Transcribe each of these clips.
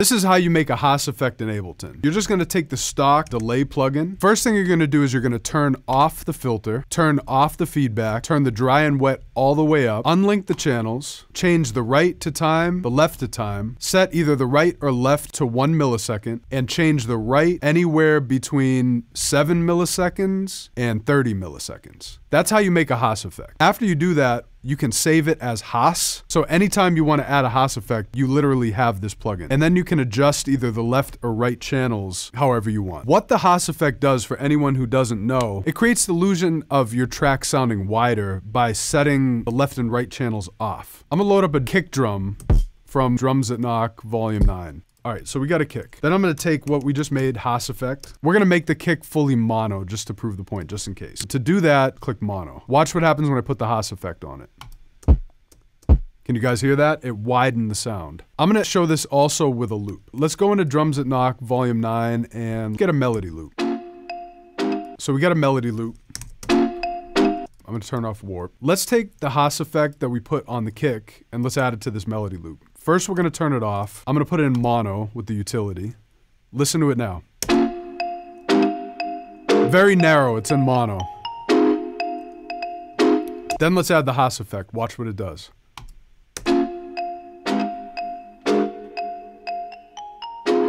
This is how you make a Haas effect in Ableton. You're just gonna take the stock delay plugin. First thing you're gonna do is you're gonna turn off the filter, turn off the feedback, turn the dry and wet all the way up, unlink the channels, change the right to time, the left to time, set either the right or left to one millisecond, and change the right anywhere between seven milliseconds and 30 milliseconds. That's how you make a Haas effect. After you do that, you can save it as Haas. So anytime you want to add a Haas effect, you literally have this plugin. And then you can adjust either the left or right channels however you want. What the Haas effect does for anyone who doesn't know, it creates the illusion of your track sounding wider by setting the left and right channels off. I'm gonna load up a kick drum from Drums That Knock Volume 9. All right, so we got a kick. Then I'm gonna take what we just made, Haas effect. We're gonna make the kick fully mono just to prove the point, just in case. To do that, click mono. Watch what happens when I put the Haas effect on it. Can you guys hear that? It widened the sound. I'm gonna show this also with a loop. Let's go into Drums That Knock Volume 9 and get a melody loop. So we got a melody loop. I'm gonna turn off warp. Let's take the Haas effect that we put on the kick and let's add it to this melody loop. First, we're gonna turn it off. I'm gonna put it in mono with the utility. Listen to it now. Very narrow, it's in mono. Then let's add the Haas effect. Watch what it does.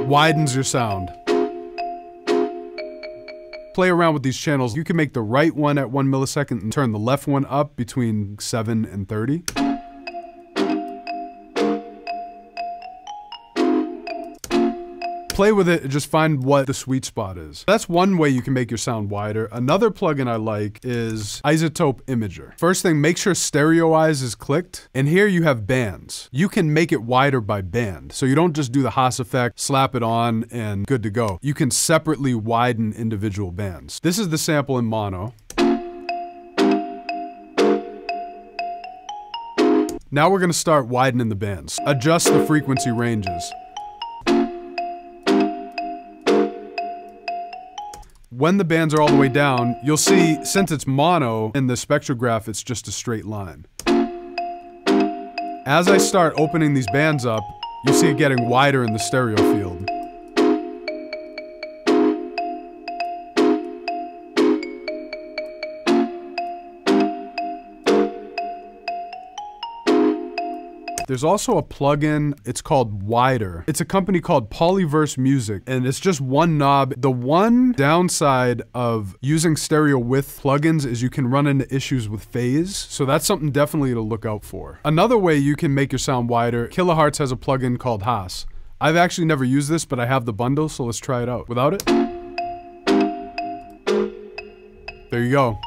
Widens your sound. Play around with these channels. You can make the right one at one millisecond and turn the left one up between seven and 30. Play with it and just find what the sweet spot is. That's one way you can make your sound wider. Another plugin I like is iZotope Imager. First thing, make sure Stereoize is clicked. And here you have bands. You can make it wider by band. So you don't just do the Haas effect, slap it on, and good to go. You can separately widen individual bands. This is the sample in mono. Now we're gonna start widening the bands. Adjust the frequency ranges. When the bands are all the way down, you'll see, since it's mono, in the spectrograph, it's just a straight line. As I start opening these bands up, you see it getting wider in the stereo field. There's also a plugin, it's called Wider. It's a company called Polyverse Music, and it's just one knob. The one downside of using stereo with plugins is you can run into issues with phase, so that's something definitely to look out for. Another way you can make your sound wider, Kilohearts has a plugin called Haas. I've actually never used this, but I have the bundle, so let's try it out. Without it, there you go.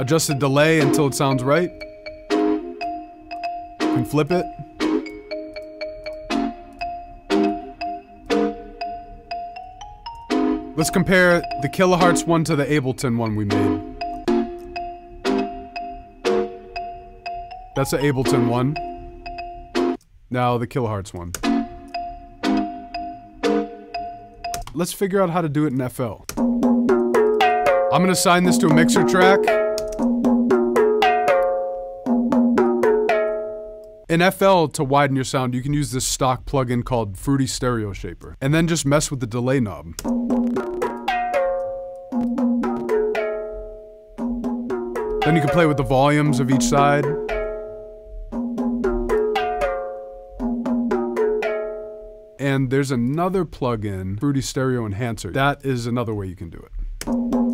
Adjust the delay until it sounds right can flip it. Let's compare the Kilohearts one to the Ableton one we made. That's the Ableton one. Now the Kilohearts one. Let's figure out how to do it in FL. I'm gonna assign this to a mixer track. In FL, to widen your sound, you can use this stock plugin called Fruity Stereo Shaper, and then just mess with the delay knob. Then you can play with the volumes of each side. And there's another plugin, Fruity Stereo Enhancer. That is another way you can do it.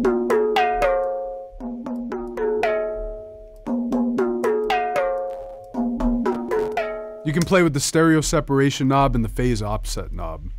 You can play with the stereo separation knob and the phase offset knob.